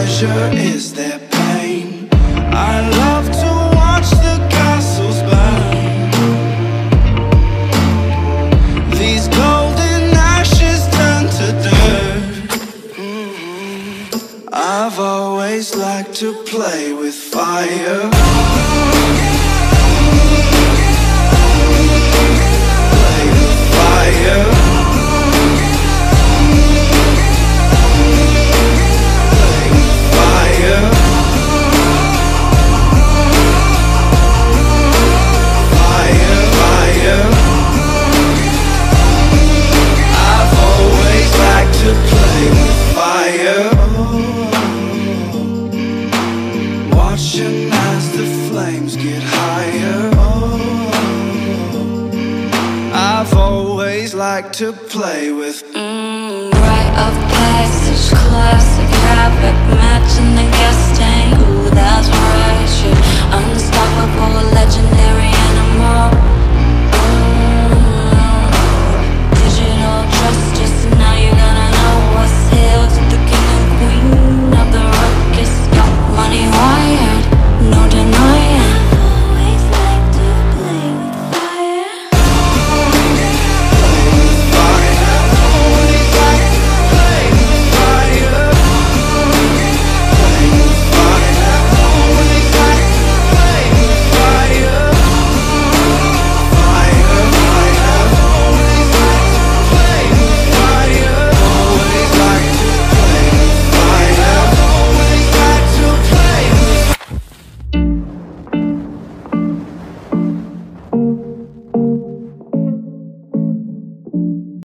Pleasure is their pain. I love to watch the castles burn. These golden ashes turn to dirt. I've always liked to play with fire. Get higher. I've always liked to play with Mm, rite of passage, classic habit, matching